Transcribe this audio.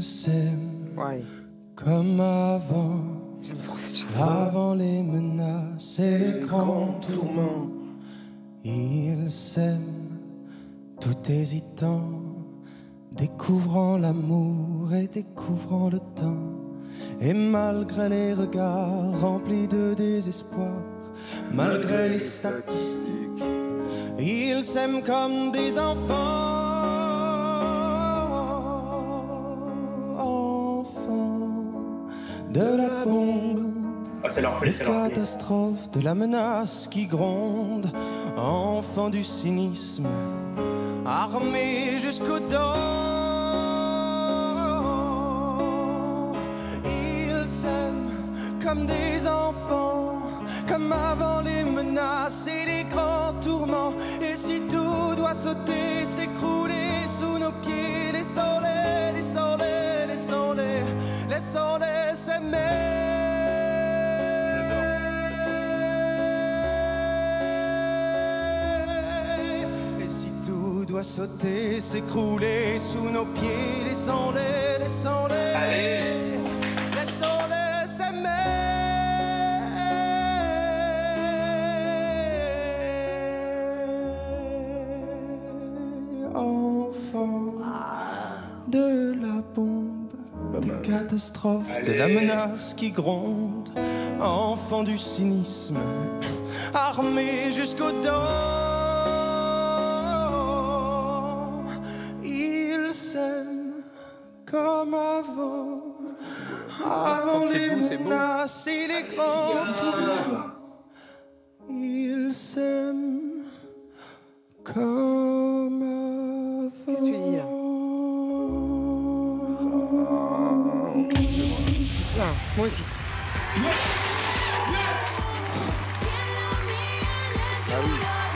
Ils s'aiment Ouais. comme avant, J'aime trop cette chanson. avant les menaces et les grands tourments. Ils s'aiment tout hésitant, découvrant l'amour et découvrant le temps. Et malgré les regards remplis de désespoir, malgré les statistiques, ils s'aiment comme des enfants, de la bombe. Ah, c'est leur Des plaît, c'est leur plaît. catastrophes, de la menace qui gronde, enfant du cynisme, armé jusqu'aux dents. Ils s'aiment comme des enfants, comme avant les menaces sauter, s'écrouler sous nos pieds, laissons-les, laissons-les. Allez. Laissons-les s'aimer. Enfants de la bombe, des catastrophes, de la menace qui gronde, enfants du cynisme, armés jusqu'aux dents. Comme avant, avant les menaces et les grands tourments. Ils s'aiment comme avant. Qu'est-ce que tu dis, là Non, moi aussi. Ah oui.